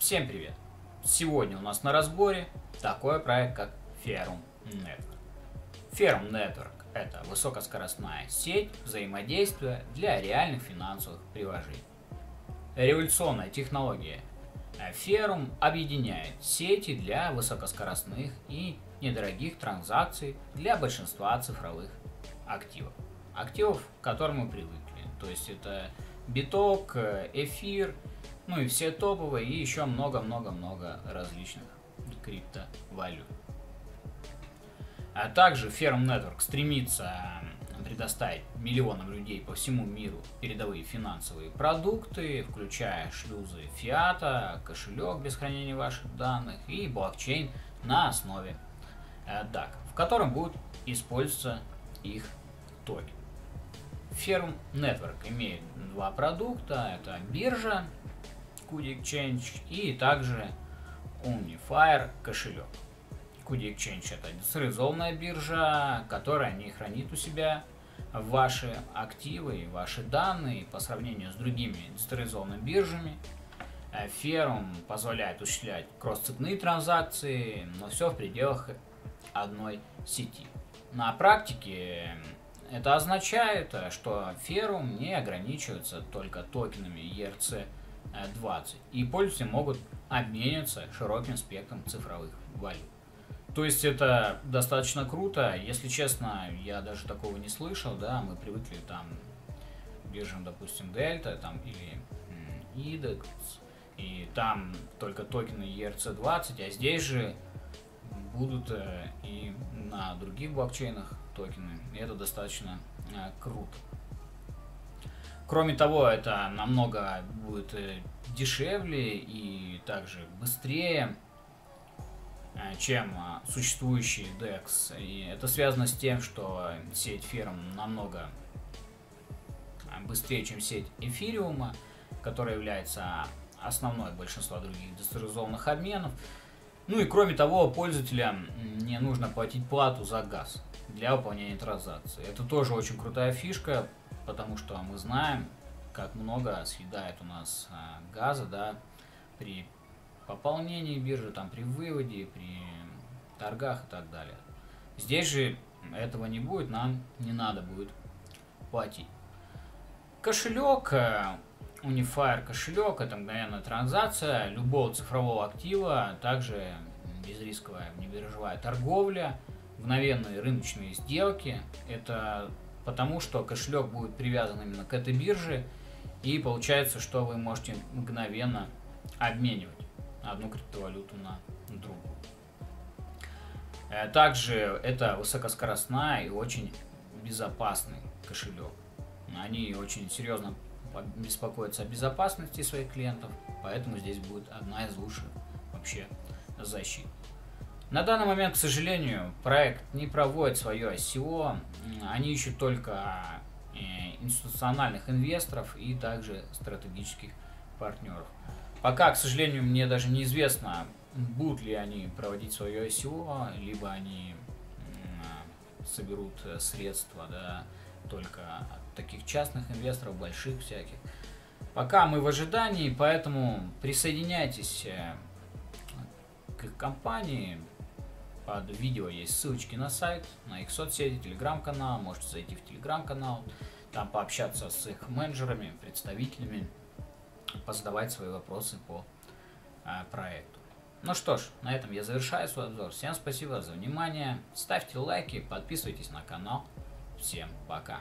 Всем привет! Сегодня у нас на разборе такой проект, как Ferrum Network. Ferrum Network – это высокоскоростная сеть взаимодействия для реальных финансовых приложений. Революционная технология Ferrum объединяет сети для высокоскоростных и недорогих транзакций для большинства цифровых активов. Активов, к которым мы привыкли. То есть это биток, эфир – ну и все топовые, и еще много-много-много различных криптовалют. А также Firm Network стремится предоставить миллионам людей по всему миру передовые финансовые продукты, включая шлюзы фиата, кошелек без хранения ваших данных и блокчейн на основе DAC, э, в котором будут использоваться их токен. Firm Network имеет два продукта, это биржа Kudi Exchange и также Unifier кошелек. Kudi Exchange это децентрализованная биржа, которая не хранит у себя ваши активы и ваши данные по сравнению с другими децентрализованными биржами. Ферум позволяет осуществлять кросс-цепные транзакции, но все в пределах одной сети. На практике это означает, что Ферум не ограничивается только токенами ERC 20. И пользователи могут обмениваться широким спектром цифровых валют. То есть это достаточно круто. Если честно, я даже такого не слышал, да, мы привыкли там биржам, допустим, Дельта там или IDEX, и там только токены ERC20, а здесь же будут э, и на других блокчейнах токены. И это достаточно э, круто. Кроме того, это намного будет э, дешевле и также быстрее, э, чем э, существующий DEX. И это связано с тем, что сеть ферм намного быстрее, чем сеть эфириума, которая является основной большинства других децентрализованных обменов. Ну и кроме того, пользователям не нужно платить плату за газ для выполнения транзакции. Это тоже очень крутая фишка, потому что мы знаем, как много съедает у нас а, газа, да, при пополнении биржи, там, при выводе, при торгах и так далее. Здесь же этого не будет, нам не надо будет платить. Кошелек, э, Unifier кошелек, это мгновенная транзакция любого цифрового актива, также безрисковая небиржевая торговля, мгновенные рыночные сделки. Это потому что кошелек будет привязан именно к этой бирже, и получается, что вы можете мгновенно обменивать одну криптовалюту на другую. Э, также это высокоскоростная и очень безопасный кошелек. Они очень серьезно беспокоятся о безопасности своих клиентов, поэтому здесь будет одна из лучших вообще защит. На данный момент, к сожалению, проект не проводит свое ICO. Они ищут только э, институциональных инвесторов и также стратегических партнеров. Пока, к сожалению, мне даже неизвестно, будут ли они проводить свое ICO, либо они соберут средства да, только от таких частных инвесторов, больших всяких. Пока мы в ожидании, поэтому присоединяйтесь э, к компании, под видео есть ссылочки на сайт, на их соцсети, телеграм-канал. Можете зайти в телеграм-канал, там пообщаться с их менеджерами, представителями, позадавать свои вопросы по а, проекту. Ну что ж, на этом я завершаю свой обзор. Всем спасибо за внимание. Ставьте лайки, подписывайтесь на канал. Всем пока.